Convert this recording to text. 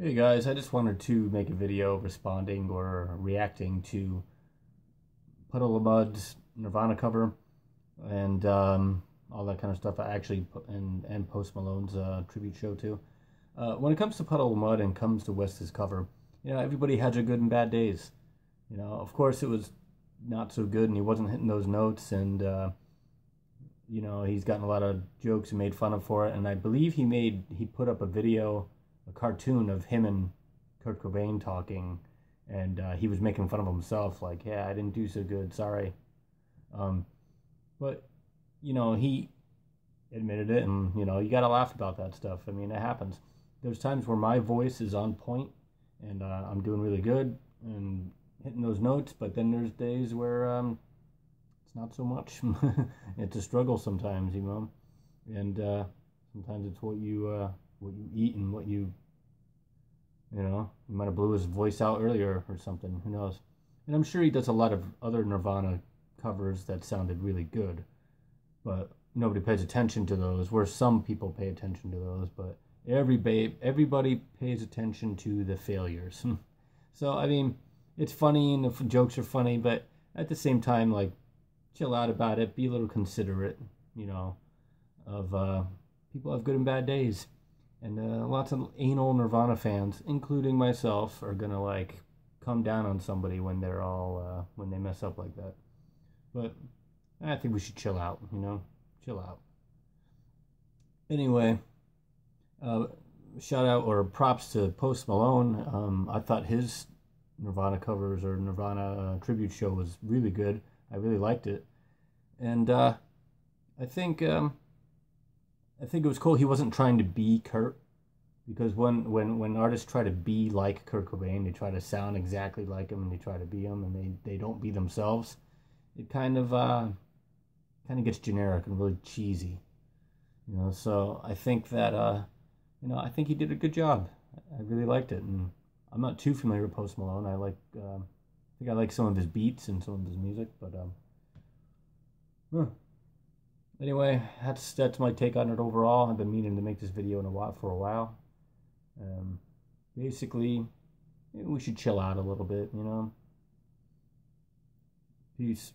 Hey guys, I just wanted to make a video responding or reacting to Puddle of Mudd's Nirvana cover and um, all that kind of stuff. I actually and and Post Malone's uh, tribute show too. Uh, when it comes to Puddle of Mudd and comes to Wes's cover, you know everybody had their good and bad days. You know, of course it was not so good, and he wasn't hitting those notes, and uh, you know he's gotten a lot of jokes and made fun of for it. And I believe he made he put up a video a cartoon of him and Kurt Cobain talking, and uh, he was making fun of himself, like, "Yeah, I didn't do so good. Sorry." Um, but you know, he admitted it, and you know, you got to laugh about that stuff. I mean, it happens. There's times where my voice is on point, and uh, I'm doing really good and hitting those notes, but then there's days where um, it's not so much. it's a struggle sometimes, you know, and uh, sometimes it's what you uh, what you eat and what you you know he might have blew his voice out earlier or something who knows? And i'm sure he does a lot of other nirvana covers that sounded really good but nobody pays attention to those where some people pay attention to those but every babe, everybody pays attention to the failures. So i mean it's funny and the jokes are funny but at the same time like chill out about it be a little considerate you know of uh, people have good and bad days and uh, lots of anal Nirvana fans, including myself, are gonna like come down on somebody when they're all uh, when they mess up like that. But I think we should chill out, you know, chill out. Anyway, uh, shout out or props to Post Malone. Um, I thought his Nirvana covers or Nirvana uh, tribute show was really good. I really liked it, and uh, I think. Um, I think it was cool. He wasn't trying to be Kurt because when when when artists try to be like Kurt Cobain, they try to sound exactly like him and they try to be him and they they don't be themselves. It kind of uh, kind of gets generic and really cheesy, you know. So I think that uh, you know I think he did a good job. I really liked it, and I'm not too familiar with Post Malone. I like uh, I think I like some of his beats and some of his music, but um, huh anyway, that's that's my take on it overall. I've been meaning to make this video in a while for a while. Um, basically, we should chill out a little bit, you know. Peace.